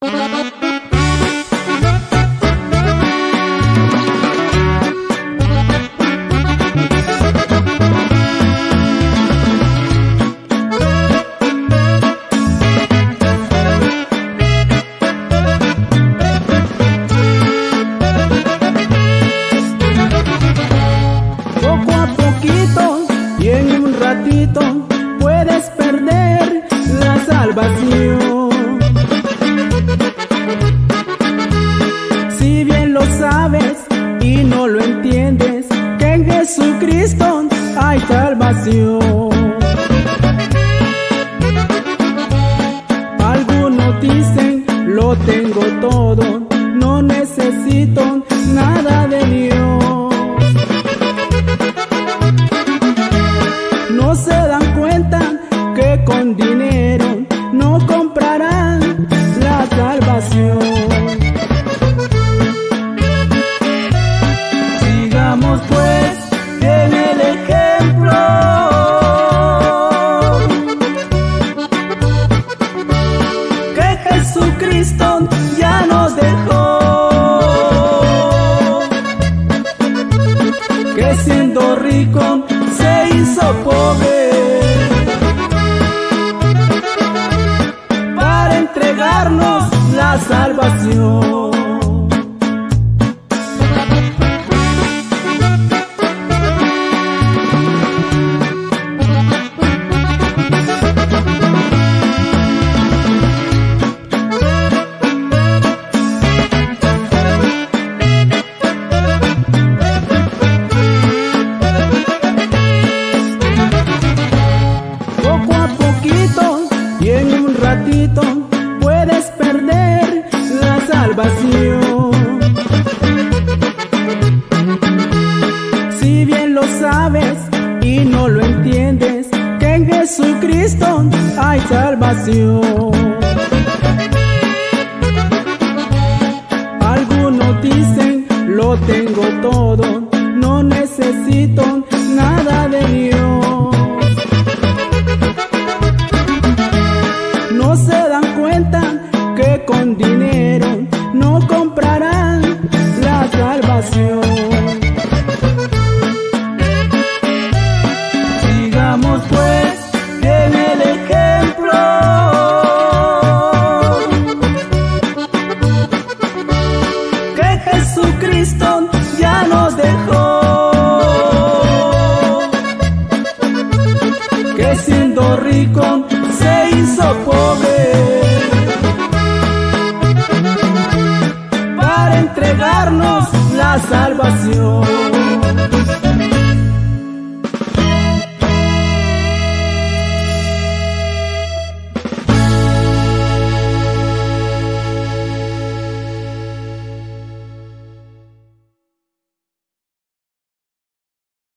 Poco a y en un ratito puedes perder la salvación. hay salvación. Algunos dicen, lo tengo todo, no necesito nada de Dios. No se dan cuenta que con dinero no comprarán. rico se hizo pobre para entregarnos la salvación. y no lo entiendes, que en Jesucristo hay salvación. Algunos dicen, lo tengo todo, no necesito para entregarnos la salvación.